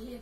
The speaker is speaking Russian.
И